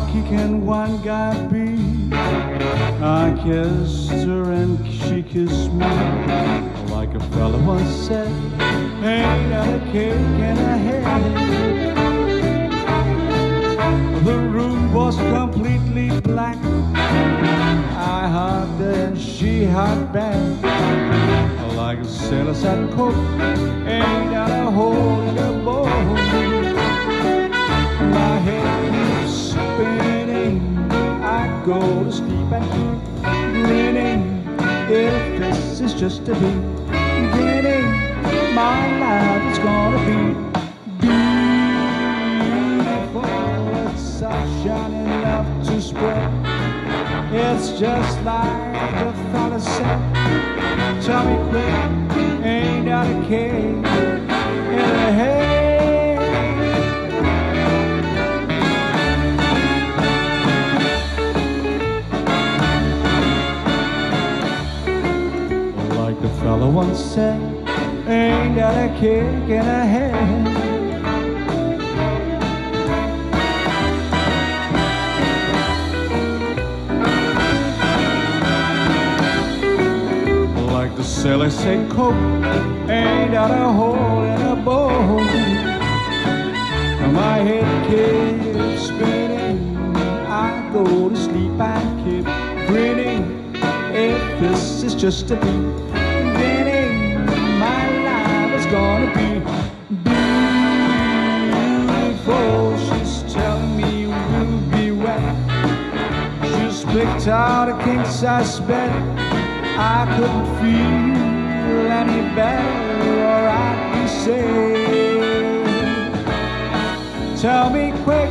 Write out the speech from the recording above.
lucky can one guy be? I kissed her and she kissed me. Like a fella once said, ain't got a cake in a head. The room was completely black. I hugged her and she hugged back. Like a sailor said, coat, ain't got a hole in the bone. Go to sleep and keep grinning. If this is just a beginning, my life is gonna be beautiful. It's sunshine enough to spread. It's just like the fella said. Tell me quick, ain't got a care fella once said, ain't got a kick in a head. Like the sailor said, Coke ain't got a hole in a boat. My head keeps spinning. I go to sleep I keep grinning. If this is just a is gonna be beautiful. She's telling me we'll be wet. She's picked out a king size bed. I couldn't feel any better, or I'd be safe. Tell me quick,